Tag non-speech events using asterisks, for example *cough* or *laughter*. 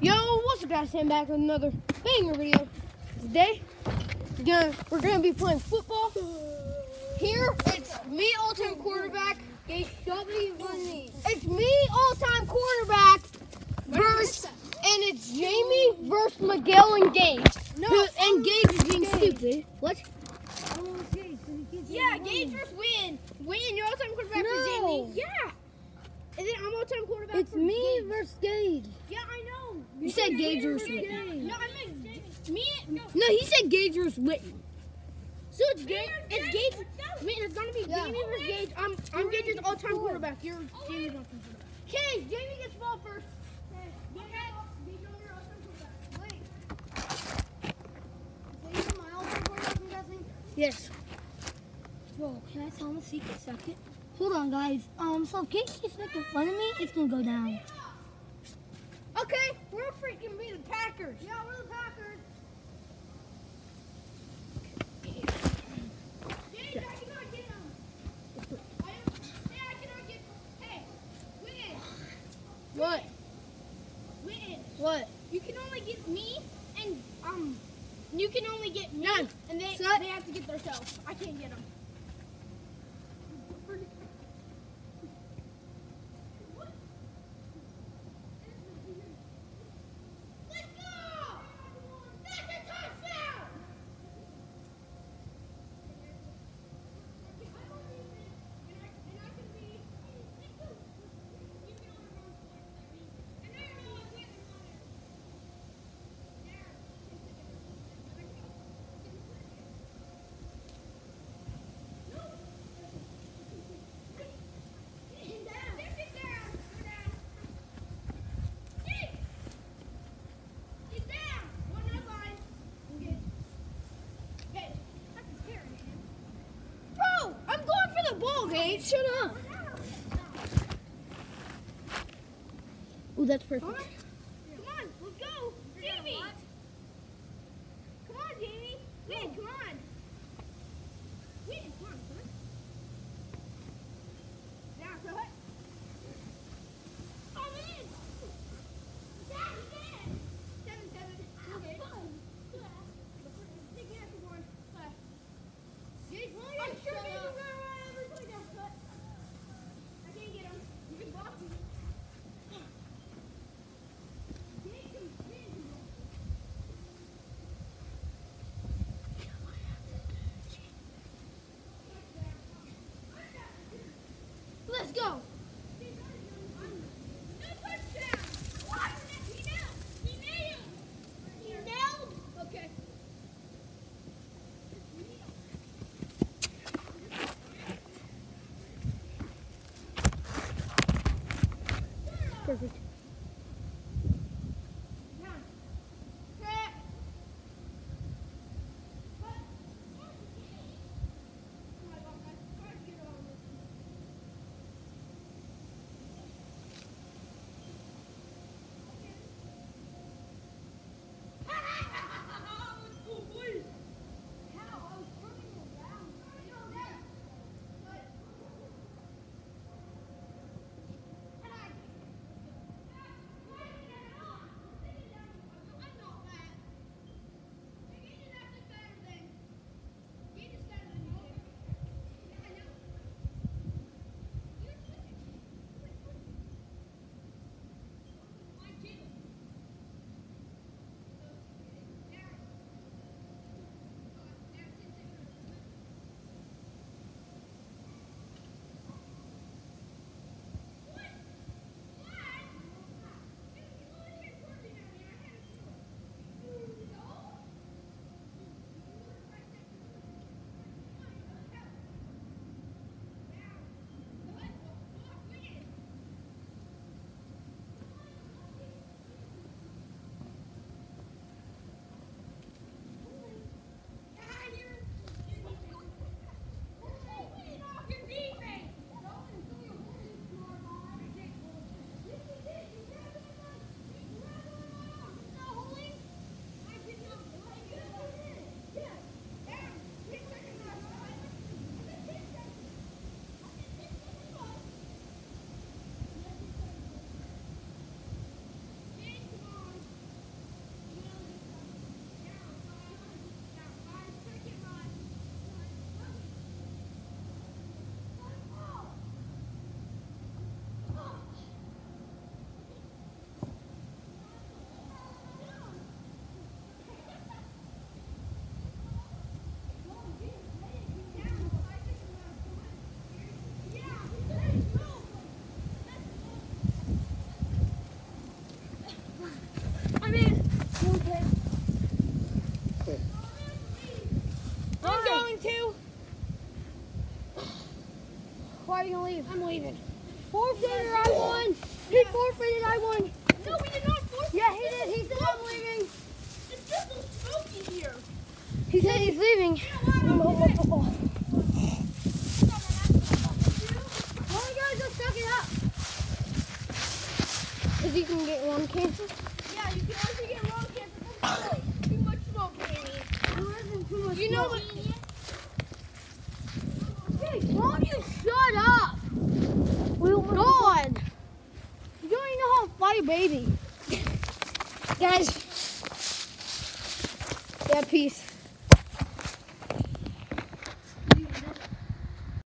Yo, what's up guys? Sam back with another banger video. Today, we're gonna, we're gonna be playing football. Here, it's me all-time quarterback. Hey, shut me funny. It's me all-time quarterback versus, and it's Jamie versus Miguel and Gage. No, Who- and Gage is being Gage. stupid. What? Yeah, Gage versus Win. Win, you're all-time quarterback No. Jamie. Yeah. I'm all-time quarterback It's me Gage. versus Gage. Yeah, I know. You said Gage versus. Witten. No, I meant Jamie. Me, no. No, he said Gage versus Witten. So it's Gage. It's Gage. Wait, it's gonna be Yeah. Jamie versus Gage. I'm, I'm Gage's all-time quarterback. You're Jamie's all-time quarterback. Okay, Jamie gets ball first. Okay. You know you're all-time quarterback. Wait. Yes. Bro, can I tell him a secret second? Hold on, guys. Um, so if Case keeps making fun of me, it's gonna go down. Okay, we're freaking be the Packers. Yeah, we're the Packers. James, I cannot get him. Hey, I cannot get Hey, win, What? win. What? You can only get me and, um, you can only get me. None. And they, Set. they have to get themselves. I can't get them. Let's go! That's a touchdown! Get down! One yard line. Okay. Okay. That's a scary, man. Bro, I'm going Gage. Shut up. Ooh, that's perfect. скажите. Perfect. leave. I'm leaving. Forfeited, I won. He forfeited, I won. No, we did not force Yeah, he did. He said I'm leaving. It's just so smoky here. He said he's leaving. With *laughs* football. Come on, guys, let's suck it up. If you can get lung cancer. Yeah, you can also get lung cancer from smoke. Too much smoke, baby. There isn't too much You know smoke. what? Hey, won't you shut up? We'll God. You don't a baby. Guys. Yeah, peace.